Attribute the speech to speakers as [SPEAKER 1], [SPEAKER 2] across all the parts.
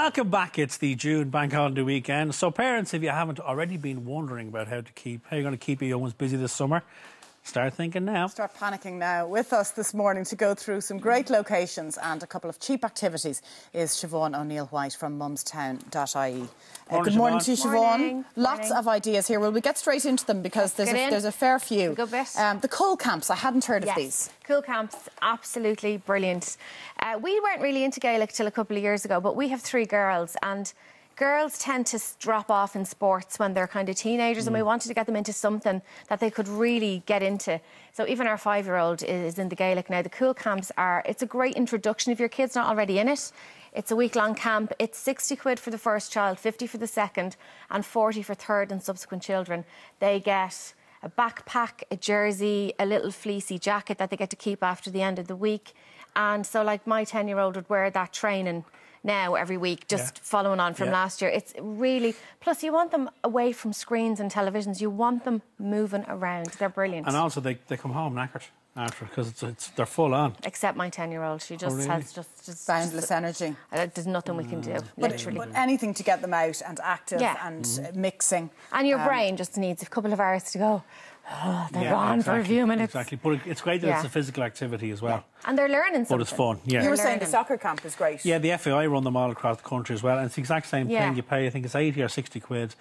[SPEAKER 1] Welcome back. It's the June Bank Holiday weekend. So, parents, if you haven't already been wondering about how to keep how you're going to keep your young ones busy this summer, start thinking now.
[SPEAKER 2] Start panicking now. With us this morning to go through some great locations and a couple of cheap activities is Siobhan O'Neill White from mumstown.ie. Uh,
[SPEAKER 1] Morning,
[SPEAKER 2] good morning
[SPEAKER 1] Siobhan.
[SPEAKER 2] to you, Siobhan.
[SPEAKER 3] Morning.
[SPEAKER 2] Lots
[SPEAKER 3] Morning.
[SPEAKER 2] of ideas here. Well, we get straight into them because there's a,
[SPEAKER 3] in.
[SPEAKER 2] there's a fair few.
[SPEAKER 3] Good bit.
[SPEAKER 2] Um, the coal camps, I hadn't heard of these.
[SPEAKER 3] Cúl Camps, absolutely brilliant. Uh, we weren't really into Gaelic till a couple of years ago, but we have three girls and. Girls tend to drop off in sports when they're kind of teenagers, and we mm. wanted to get them into something that they could really get into. So even our five-year-old is in the Gaelic now. The Cúl Camps are it's a great introduction if your kid's not already in it. It's a week-long camp. It's 60 quid for the first child, 50 for the second, and 40 for third and subsequent children. They get a backpack, a jersey, a little fleecy jacket that they get to keep after the end of the week. And so, like, my 10 year old would wear that training now every week, just
[SPEAKER 1] Yeah.
[SPEAKER 3] following on from
[SPEAKER 1] Yeah.
[SPEAKER 3] last year. It's really, plus, you want them away from screens and televisions, you want them moving around. They're brilliant.
[SPEAKER 1] And also, they, they come home knackered after because it's, it's they're full on.
[SPEAKER 3] Except my 10 year old, she just
[SPEAKER 1] really?
[SPEAKER 3] has just, just
[SPEAKER 2] Boundless energy.
[SPEAKER 3] uh, there's nothing we can do,
[SPEAKER 2] But,
[SPEAKER 3] literally.
[SPEAKER 2] but anything to get them out and active
[SPEAKER 3] Yeah.
[SPEAKER 2] and
[SPEAKER 1] Mm-hmm.
[SPEAKER 2] uh, mixing.
[SPEAKER 3] and your
[SPEAKER 2] Um,
[SPEAKER 3] brain just needs a couple of hours to go. Oh, they're
[SPEAKER 1] Yeah,
[SPEAKER 3] gone for a few minutes.
[SPEAKER 1] Exactly. But it's great that it's a physical activity as well.
[SPEAKER 3] And they're learning something.
[SPEAKER 1] But it's fun, yeah.
[SPEAKER 2] You were
[SPEAKER 3] They're
[SPEAKER 2] saying the soccer camp is great.
[SPEAKER 1] Yeah, the FAI run them all across the country as well, and it's the exact same
[SPEAKER 3] Yeah.
[SPEAKER 1] thing. You pay, I think it's 80 or 60 quid.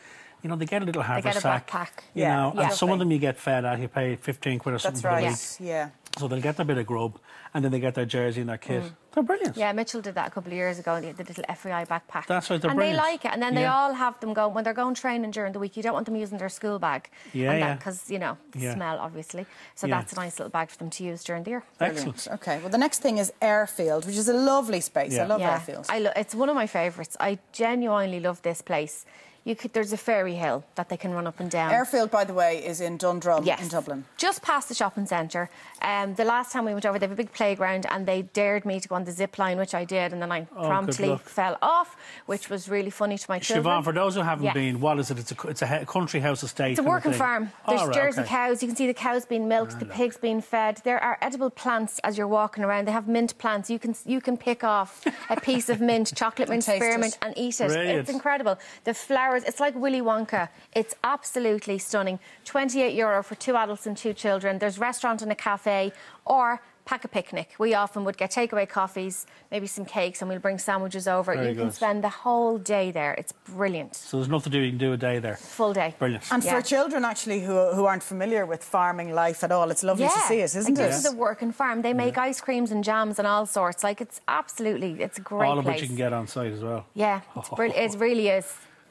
[SPEAKER 1] You know, they get a little
[SPEAKER 3] get a
[SPEAKER 1] haversack.
[SPEAKER 3] backpack.
[SPEAKER 1] You
[SPEAKER 2] Yeah,
[SPEAKER 1] know,
[SPEAKER 2] yeah.
[SPEAKER 1] and some of them you get fed at, you pay 15 quid or something
[SPEAKER 2] That's
[SPEAKER 1] for the
[SPEAKER 2] right.
[SPEAKER 1] week.
[SPEAKER 2] Yeah.
[SPEAKER 1] So they'll get their bit of grub, and then they get their jersey and their kit. They're brilliant.
[SPEAKER 3] Mm. Yeah, Mitchell did that a couple of years ago, the, the little FAI backpack.
[SPEAKER 1] That's right, they're
[SPEAKER 3] And
[SPEAKER 1] brilliant.
[SPEAKER 3] they like it. And then they
[SPEAKER 1] Yeah.
[SPEAKER 3] all have them go, when they're going training during the week, you don't want them using their school bag.
[SPEAKER 1] Yeah,
[SPEAKER 3] and
[SPEAKER 1] yeah.
[SPEAKER 3] Because, you know, the
[SPEAKER 1] Yeah.
[SPEAKER 3] smell, obviously. So
[SPEAKER 1] Yeah.
[SPEAKER 3] that's a nice little bag for them to use during the year.
[SPEAKER 1] Excellent.
[SPEAKER 2] Okay, well, the next thing is Airfield, which is a lovely space. I love
[SPEAKER 3] yeah,
[SPEAKER 2] Airfield.
[SPEAKER 3] I lo- it's one of my favourites. I genuinely love this place. You could, there's a fairy hill that they can run up and down.
[SPEAKER 2] Airfield, by the way, is in Dundrum
[SPEAKER 3] Yes.
[SPEAKER 2] in Dublin.
[SPEAKER 3] Just past the shopping centre. Um, the last time we went over, they have a big playground and they dared me to go on the zip line, which I did, and then I
[SPEAKER 1] Oh,
[SPEAKER 3] promptly fell off, which was really funny to my children.
[SPEAKER 1] Siobhan, for those who haven't
[SPEAKER 3] Yeah.
[SPEAKER 1] been, what is it? It's a, it's a country house estate.
[SPEAKER 3] It's a working
[SPEAKER 1] thing.
[SPEAKER 3] farm.
[SPEAKER 1] Oh,
[SPEAKER 3] There's
[SPEAKER 1] right,
[SPEAKER 3] Jersey
[SPEAKER 1] okay.
[SPEAKER 3] cows. You can see the cows being milked, the pigs being fed. There are edible plants as you're walking around. They have mint plants. You can you can pick off a piece of mint, chocolate mint,
[SPEAKER 2] taste it.
[SPEAKER 3] spearmint, and eat it.
[SPEAKER 1] Brilliant.
[SPEAKER 3] It's incredible. The flowers. It's like Willy Wonka. It's absolutely stunning. 28 euro for two adults and two children. There's restaurant and a cafe, or pack a picnic. We often would get takeaway coffees, maybe some cakes, and we'll bring sandwiches over.
[SPEAKER 1] Very
[SPEAKER 3] you can spend the whole day there. It's brilliant.
[SPEAKER 1] So there's nothing to do. You can do a day there.
[SPEAKER 3] Full day.
[SPEAKER 1] Brilliant.
[SPEAKER 2] And
[SPEAKER 3] Yeah.
[SPEAKER 2] for children, actually, who, who aren't familiar with farming life at all, it's lovely to see it, isn't
[SPEAKER 3] like
[SPEAKER 2] it?
[SPEAKER 3] This is a working farm. They make ice creams and jams and all sorts. Like it's absolutely, it's a great
[SPEAKER 1] All of
[SPEAKER 3] place.
[SPEAKER 1] which you can get on site as well.
[SPEAKER 3] Yeah, it's brill- it really is.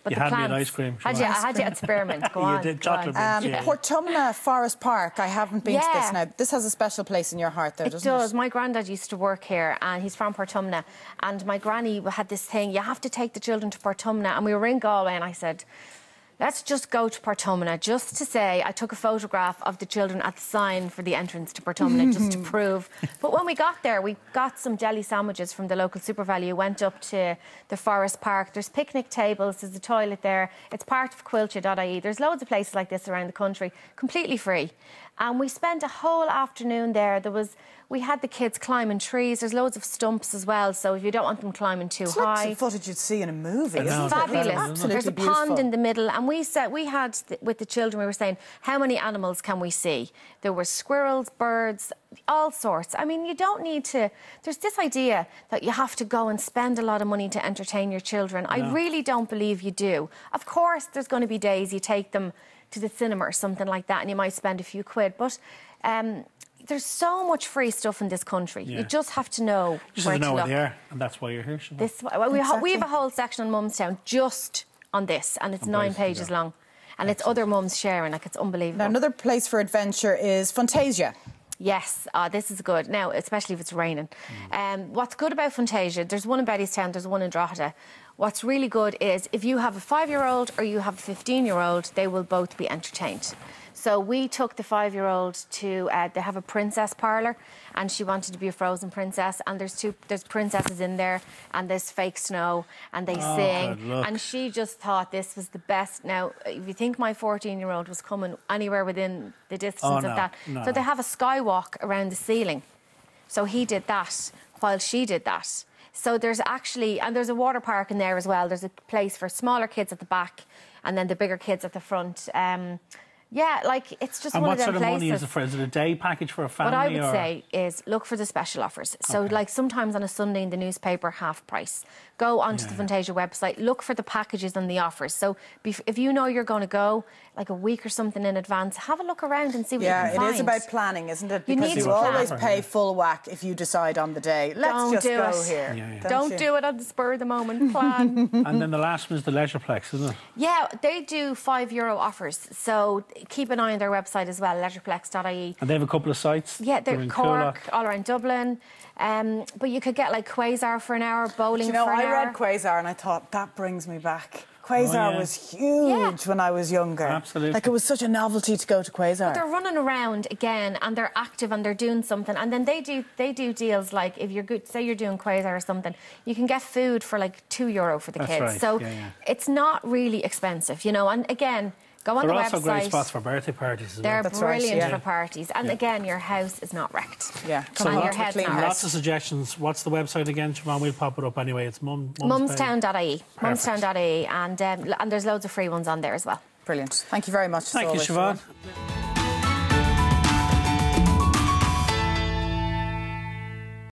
[SPEAKER 3] But
[SPEAKER 1] You
[SPEAKER 3] the
[SPEAKER 1] had me an
[SPEAKER 3] plants,
[SPEAKER 1] ice cream,
[SPEAKER 3] Had you, I
[SPEAKER 1] Siobhan.
[SPEAKER 3] had you at Spearmint. Go
[SPEAKER 1] You
[SPEAKER 3] on.
[SPEAKER 1] did
[SPEAKER 3] go on.
[SPEAKER 1] chocolate
[SPEAKER 2] Um,
[SPEAKER 1] yeah.
[SPEAKER 2] Portumna Forest Park, I haven't been to this now. This has a special place in your heart, though,
[SPEAKER 3] It
[SPEAKER 2] doesn't
[SPEAKER 3] does.
[SPEAKER 2] it?
[SPEAKER 3] My granddad used to work here, and he's from Portumna. And my granny had this thing: you have to take the children to Portumna. And we were in Galway, and I said, "Let's just go to Portumna, just to say." I took a photograph of the children at the sign for the entrance to Portumna, just to prove. But when we got there, we got some jelly sandwiches from the local SuperValu. Went up to the Forest Park. There's picnic tables. There's a toilet there. It's part of Coillte.ie. There's loads of places like this around the country, completely free. And we spent a whole afternoon there. There was we had the kids climbing trees. There's loads of stumps as well, so if you don't want them climbing too
[SPEAKER 2] It's like
[SPEAKER 3] high.
[SPEAKER 2] some footage you'd see in a movie,
[SPEAKER 1] It's
[SPEAKER 2] isn't
[SPEAKER 1] know,
[SPEAKER 2] it?
[SPEAKER 3] Fabulous.
[SPEAKER 2] Absolutely
[SPEAKER 3] There's a
[SPEAKER 2] beautiful.
[SPEAKER 3] pond in the middle, and we said we had th- with the children. We were saying, how many animals can we see? There were squirrels, birds, all sorts. I mean, you don't need to. There's this idea that you have to go and spend a lot of money to entertain your children. I really don't believe you do. Of course, there's going to be days you take them to the cinema or something like that, and you might spend a few quid, but. Um, there's so much free stuff in this country.
[SPEAKER 1] Yeah.
[SPEAKER 3] You just have to know
[SPEAKER 1] Just
[SPEAKER 3] where
[SPEAKER 1] to know
[SPEAKER 3] to
[SPEAKER 1] where
[SPEAKER 3] look.
[SPEAKER 1] they are, and that's why you're here. Siobhan.
[SPEAKER 3] This well, we, ha- we have a whole section on Mumstown just on this, and it's nine pages
[SPEAKER 1] yeah.
[SPEAKER 3] long, and it's other mums sharing. Like it's unbelievable.
[SPEAKER 2] Now, another place for adventure is Funtasia.
[SPEAKER 3] Yes, uh, this is good. Now, especially if it's raining. Um, what's good about Funtasia, there's one in Bettystown, there's one in Drogheda. What's really good is if you have a five year old or you have a 15 year old, they will both be entertained. So we took the five-year-old to. Uh, they have a princess parlour, and she wanted to be a frozen princess. And there's two. There's princesses in there, and there's fake snow, and they
[SPEAKER 1] Oh,
[SPEAKER 3] sing. And she just thought this was the best. Now, if you think my 14-year-old was coming anywhere within the distance
[SPEAKER 1] Oh,
[SPEAKER 3] of that,
[SPEAKER 1] no.
[SPEAKER 3] so they have a skywalk around the ceiling. So he did that while she did that. So there's actually, and there's a water park in there as well. There's a place for smaller kids at the back and then the bigger kids at the front. Um, yeah, like it's just
[SPEAKER 1] And
[SPEAKER 3] one
[SPEAKER 1] what
[SPEAKER 3] of
[SPEAKER 1] sort of
[SPEAKER 3] places.
[SPEAKER 1] money is it for? Is it a day package for a family?
[SPEAKER 3] What I would
[SPEAKER 1] or?
[SPEAKER 3] say is look for the special offers. So,
[SPEAKER 1] Okay.
[SPEAKER 3] like sometimes on a Sunday in the newspaper, half price. Go onto
[SPEAKER 1] Yeah,
[SPEAKER 3] the
[SPEAKER 1] yeah.
[SPEAKER 3] Funtasia website, look for the packages and the offers. So, if you know you're going to go like a week or something in advance, have a look around and see what
[SPEAKER 2] Yeah,
[SPEAKER 3] you
[SPEAKER 2] it
[SPEAKER 3] can find.
[SPEAKER 2] is about planning, isn't it?
[SPEAKER 3] You
[SPEAKER 2] Because
[SPEAKER 3] need
[SPEAKER 2] you
[SPEAKER 3] to plan.
[SPEAKER 2] always
[SPEAKER 1] Yeah.
[SPEAKER 2] pay full whack if you decide on the day. Let's
[SPEAKER 3] Don't
[SPEAKER 2] just
[SPEAKER 3] do
[SPEAKER 2] go
[SPEAKER 3] it.
[SPEAKER 2] here.
[SPEAKER 1] Yeah, yeah.
[SPEAKER 3] Don't
[SPEAKER 2] you?
[SPEAKER 3] do it on the spur of the moment. Plan.
[SPEAKER 1] And then the last one is the Leisureplex, isn't it?
[SPEAKER 3] yeah, they do five euro offers. So keep an eye on their website as well, leisurePlex.ie.
[SPEAKER 1] And they have a couple of sites.
[SPEAKER 3] Yeah, they're
[SPEAKER 1] in
[SPEAKER 3] Cork,
[SPEAKER 1] Coolock.
[SPEAKER 3] all around Dublin. Um, but you could get like Quasar for an hour, bowling
[SPEAKER 2] You know,
[SPEAKER 3] for an
[SPEAKER 2] I
[SPEAKER 3] hour.
[SPEAKER 2] read Quasar and I thought that brings me back. Quasar
[SPEAKER 1] Oh, yeah.
[SPEAKER 2] was huge when I was younger.
[SPEAKER 1] Absolutely.
[SPEAKER 2] Like it was such a novelty to go to Quasar.
[SPEAKER 3] But they're running around again and they're active and they're doing something and then they do they do deals like if you're good say you're doing quasar or something you can get food for like two euro for the
[SPEAKER 1] That's
[SPEAKER 3] kids
[SPEAKER 1] right,
[SPEAKER 3] so
[SPEAKER 1] yeah, yeah.
[SPEAKER 3] it's not really expensive you know and again go on
[SPEAKER 1] They're
[SPEAKER 3] the
[SPEAKER 1] also
[SPEAKER 3] website
[SPEAKER 1] great spots for birthday parties as
[SPEAKER 3] they're
[SPEAKER 1] well.
[SPEAKER 2] That's right,
[SPEAKER 3] brilliant
[SPEAKER 2] yeah.
[SPEAKER 3] for parties and
[SPEAKER 1] Yeah.
[SPEAKER 3] again your house is not wrecked
[SPEAKER 2] Yeah,
[SPEAKER 3] and
[SPEAKER 2] come on,
[SPEAKER 3] your head's not
[SPEAKER 1] Lots of suggestions. What's the website again, Siobhan? We'll pop it up anyway. It's mum,
[SPEAKER 3] mumstown.ie mumstown.ie and, um, and there's loads of free ones on there as well
[SPEAKER 2] Brilliant. Thank you very much.
[SPEAKER 1] Thank you,
[SPEAKER 2] always,
[SPEAKER 1] Siobhan.